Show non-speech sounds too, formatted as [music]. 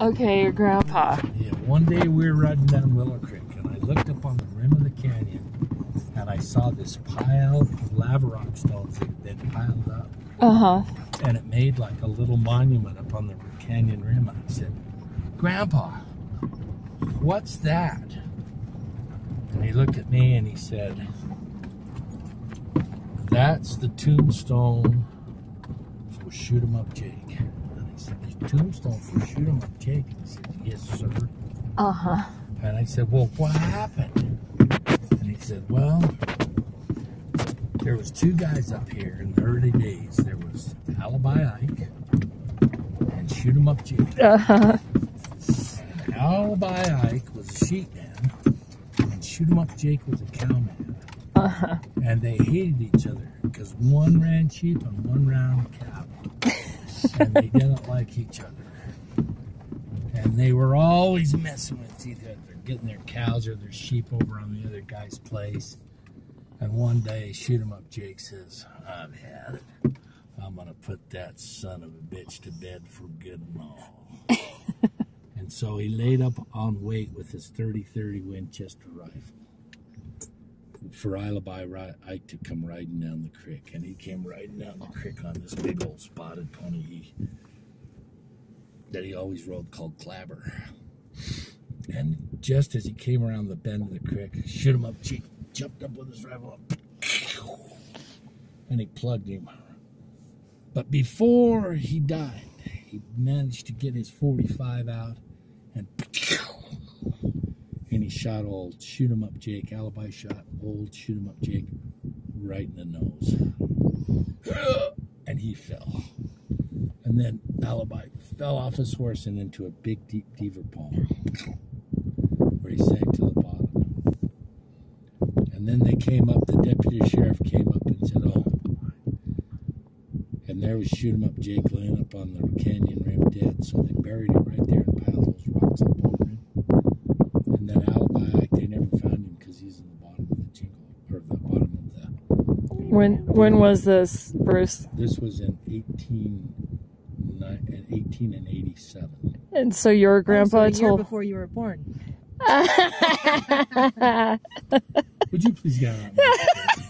Okay, your grandpa. Yeah, one day we were riding down Willow Creek and I looked up on the rim of the canyon and I saw this pile of lava rock stones that they'd piled up. Uh huh. And it made like a little monument up on the canyon rim. And I said, Grandpa, what's that? And he looked at me and he said, That's the tombstone for Shoot 'em Up Jake. And I said, The tombstone for Shoot 'em Up Jake? And he said, Yes, sir. Uh huh. And I said, Well, what happened? And he said, Well, there was two guys up here in the early days. There was Alibi Ike and Shoot 'em Up Jake. Uh huh. And Alibi Ike was a sheep man, and Shoot 'em Up Jake was a cowman. Uh huh. And they hated each other because one ran sheep and one ran cow. And they didn't like each other. And they were always messing with each other, getting their cows or their sheep over on the other guy's place. And one day, shoot 'em up, Jake says, I've had it. I'm going to put that son of a bitch to bed for good and all. [laughs] and so he laid up on wait with his 30 30 Winchester rifle for Ri- Ike to come riding down the creek. And he came riding down the creek on this big old spotted pony he, that he always rode called Clabber. And just as he came around the bend of the creek, shoot him up, Jake jumped up with his rifle and he plugged him. But before he died, he managed to get his 45 out and and he shot old shoot 'em up Jake. Alibi shot old shoot 'em up Jake right in the nose. And he fell. And then Alibi fell off his horse and into a big deep beaver pond where he sank to the bottom. And then they came up, the deputy sheriff came up and said, Oh, and there was shoot 'em up Jake laying up on the canyon rim dead. So they buried him right there and piled those rocks up over him. And then alibi, they never found him because he's in the bottom of the jingle or the bottom of the. When when was this, Bruce? This was in 18, ni- in 18 and 87. And so your grandpa oh, so a year told. before you were born. [laughs] Would you please get out? of my face?